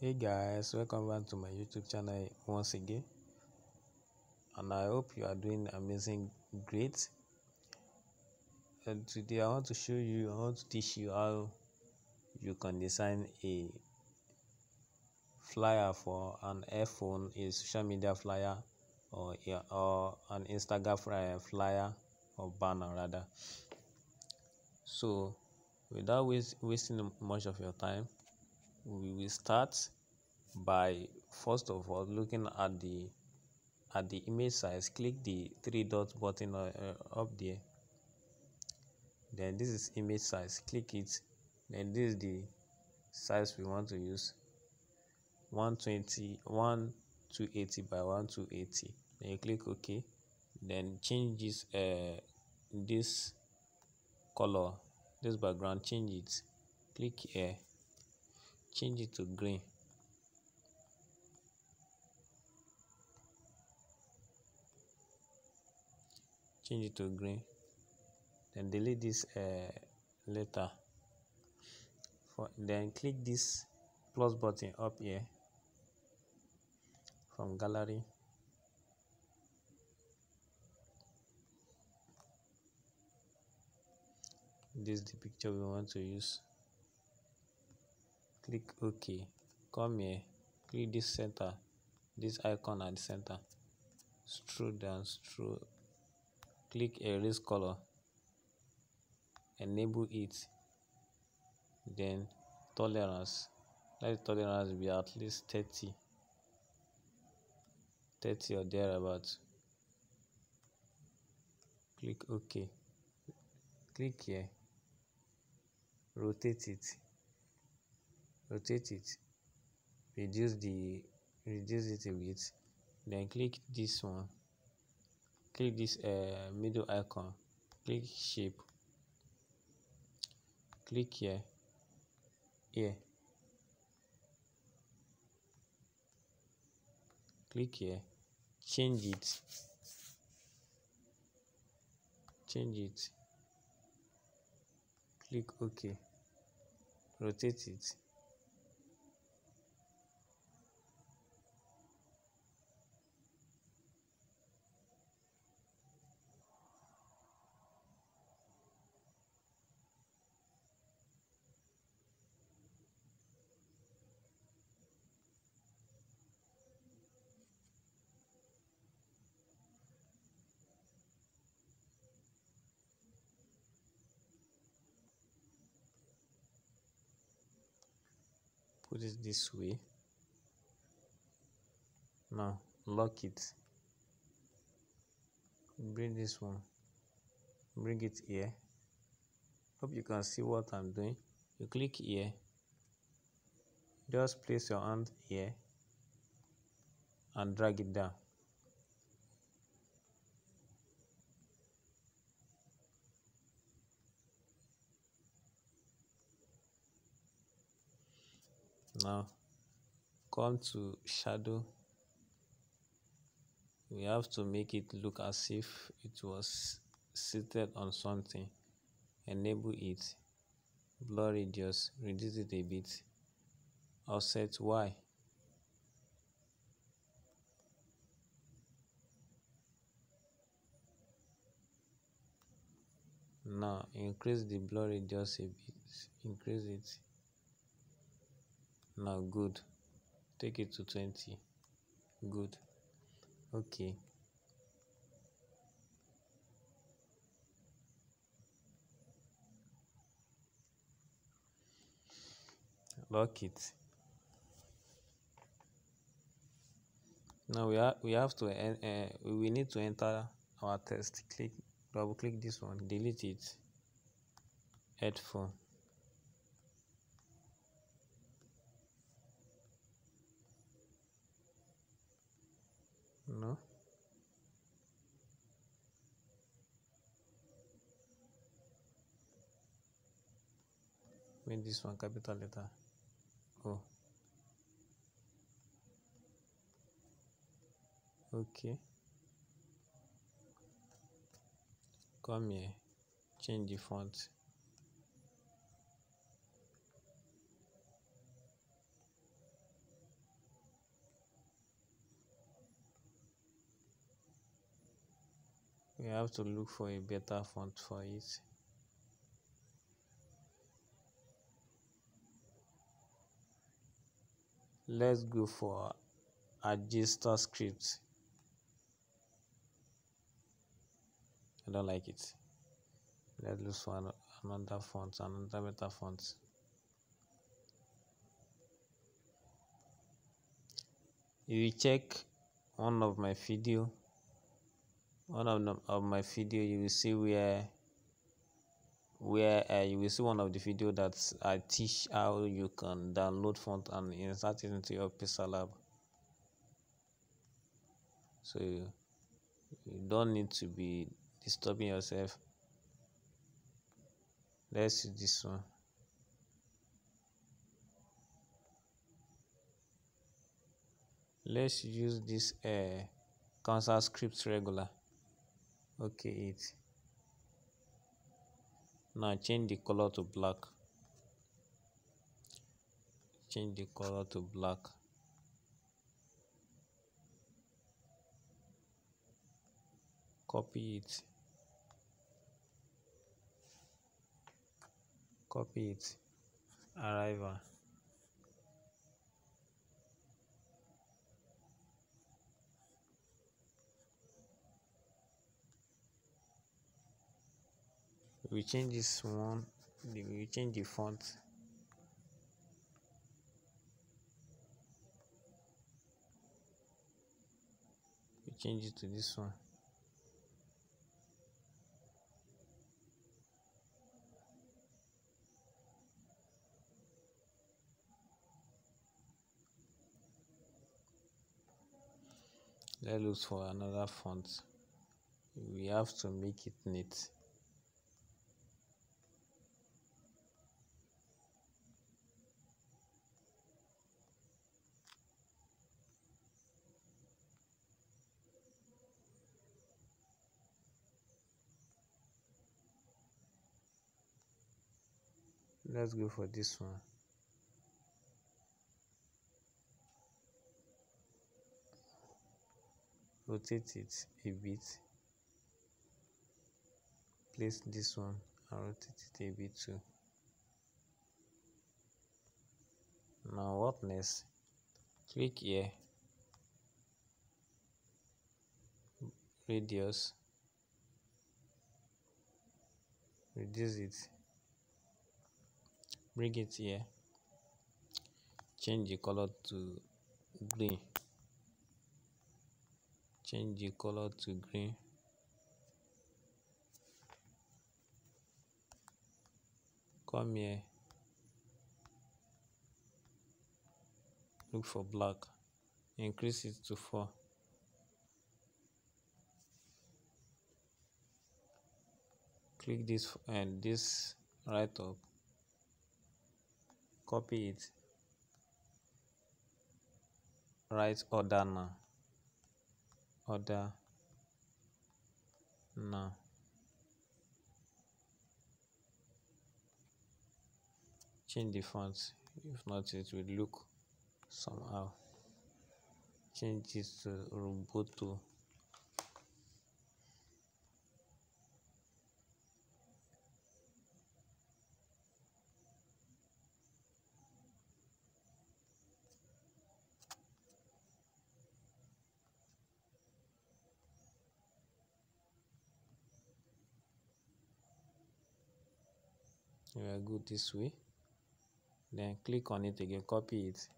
hey guys welcome back to my youtube channel once again. And i hope you are doing amazing great. And today i want to show you want to teach you how you can design a flyer for an iphone a social media flyer or or an instagram flyer, flyer or banner rather. So without waste, wasting much of your time we will start by first of all looking at the at the image size. Click the three dot button uh, up there. Then this is image size. Click it. Then this is the size we want to use. 120 1280 by 1280 then you click ok. Then change this uh this color this background change it. Click here change it to green. Change it to green. Then delete this uh, letter. For then click this plus button up here from gallery. This is the picture we want to use click ok. Come here. Click this center. This icon at the center. Scroll down scroll click erase color. Enable it. Then tolerance. Let the tolerance be at least 30 30 or thereabouts click ok. Click here. Rotate it rotate it reduce the reduce it a bit then click this one click this uh, middle icon click shape click here here click here change it change it click ok rotate it put it this way. Now lock it. Bring this one. Bring it here. Hope you can see what i'm doing. You click here. Just place your hand here and drag it down now come to shadow. We have to make it look as if it was seated on something. Enable it. Blur radius reduce it a bit. Offset y now increase the blur radius a bit. Increase it now good. Take it to 20 good. Okay. Lock it. Now we have we have to uh, we need to enter our text click double click this one. Delete it. Headphone mean this one capital letter O. Okay. Come here, change the font. We have to look for a better font for it. Let's go for Agista script. I don't like it. Let's look for another font another better font. If you check one of my video one of, the, of my video you will see where where uh, you will see one of the video that I teach how you can download font and insert it into your Pixel Lab. So you, don't need to be disturbing yourself. Let's use this one. Let's use this uh, Kaushan Script regular. Okay, it now change the color to black. Change the color to black. Copy it. Copy it. Arrival we change this one we change the font. We change it to this one. Let's look for another font. We have to make it neat let's go for this one. Rotate it a bit. Place this one and rotate it a bit too. Now what next? Click here. Radius. Reduce it bring it here. Change the color to green. Change the color to green. Come here. Look for black. Increase it to 4 click this and this right up copy it write order now order now change the font. If not it will look somehow. Change this to Roboto we are good this way. Then click on it again copy it.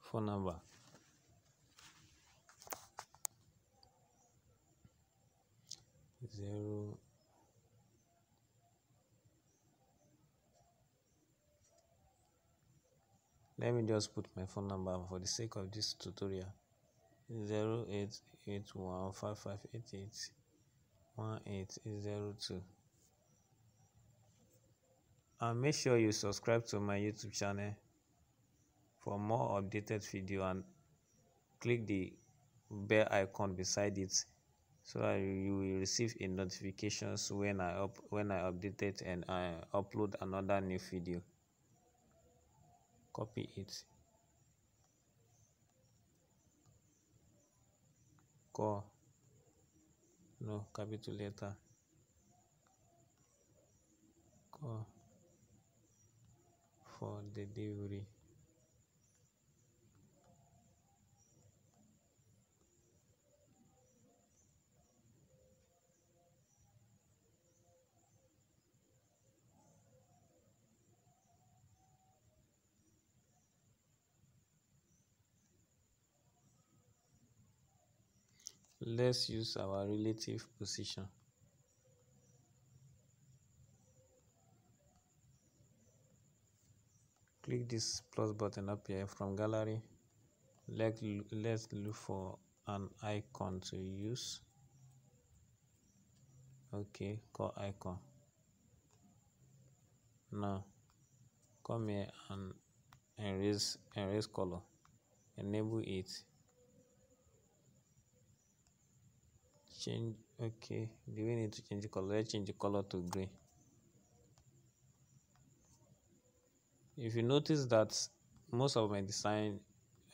Phone number. Zero. Let me just put my phone number for the sake of this tutorial. Zero eight eight one five five eight eight one eight zero two and make sure you subscribe to my youtube channel for more updated video and click the bell icon beside it so that you will receive a notifications when i up when i update it and i upload another new video. Copy it. Call. No capital letter call for delivery. Let's use our relative position click this plus button up here from gallery. Let, let's look for an icon to use. Okay call icon. Now come here and erase erase color. Enable it. Change okay. Do we need to change the color let's change the color to gray if you notice that most of my design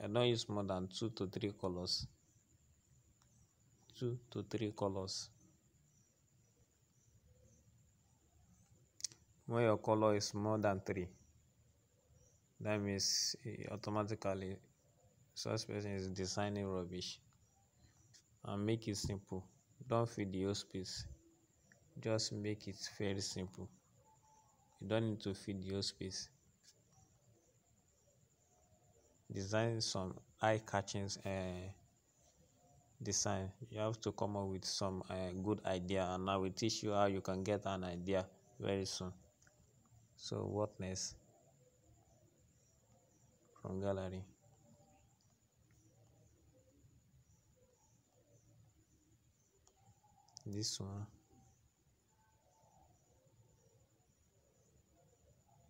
I don't use more than two to three colors. Two to three colors. When your color is more than three that means automatically such person is designing rubbish. And make it simple. Don't fill the whole space. Just make it very simple. You don't need to fill the whole space design some eye-catching uh, design. You have to come up with some uh, good idea and i will teach you how you can get an idea very soon. So what next? From gallery. This one.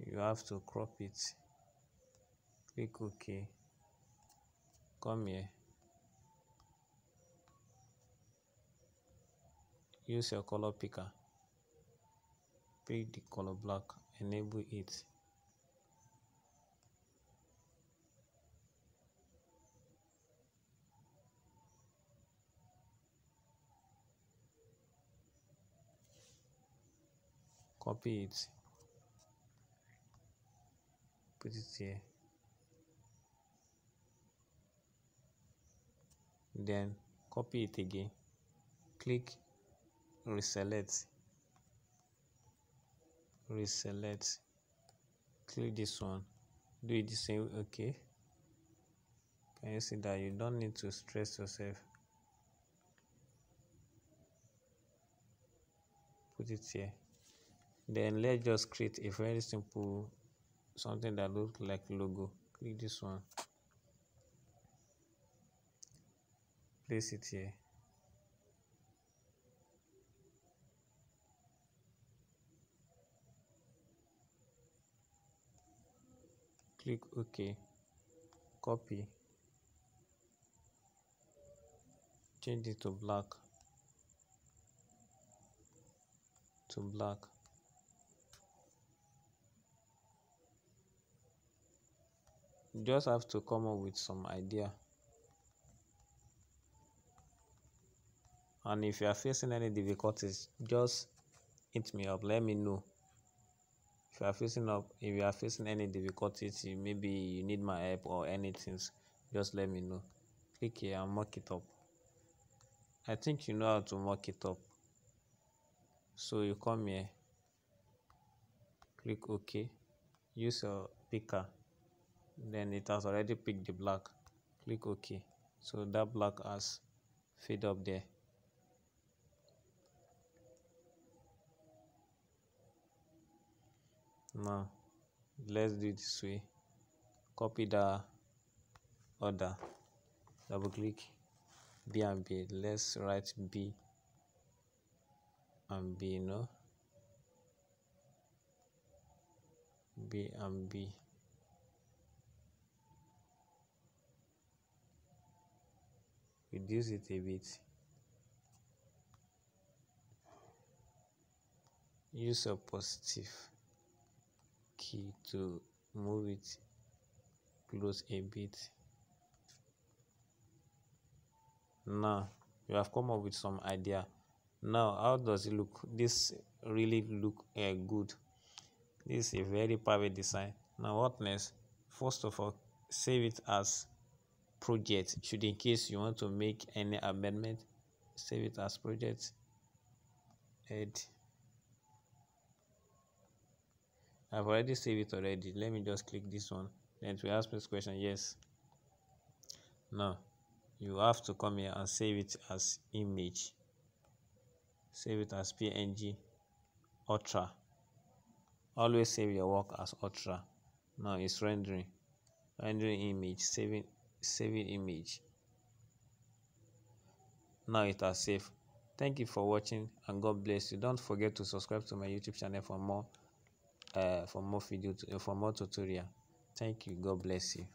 You have to crop it click ok come here. Use your color picker. Pick the color black. Enable it. Copy it. Put it here then copy it again. Click reselect. Reselect. Click this one. Do it the same okay. Can you see that you don't need to stress yourself? Put it here. Then let's just create a very simple something that looks like logo. Click this one place it here. Click ok. Copy. Change it to black. To black. Just have to come up with some idea and if you are facing any difficulties just hit me up. Let me know. If you are facing up if you are facing any difficulties maybe you need my help or anything just let me know. Click here and mock it up. I think you know how to mock it up. So you come here. Click ok. Use your picker. Then it has already picked the black. Click ok. So that black has fade up there now let's do this way. Copy the order. Double click. B and b. Let's write b and b no b and b. Reduce it a bit. Use a positive key to move it close a bit. Now you have come up with some idea. Now how does it look? This really look uh, good. This is a very private design. Now what next? First of all save it as project should in case you want to make any amendment save it as project. Add I've already saved it already. Let me just click this one. Then to ask this question yes now you have to come here and save it as image. Save it as png ultra. Always save your work as ultra. Now it's rendering. Rendering image saving saving image. Now it has saved. Thank you for watching and god bless you. Don't forget to subscribe to my youtube channel for more uh, for more video for more tutorial. Thank you. God bless you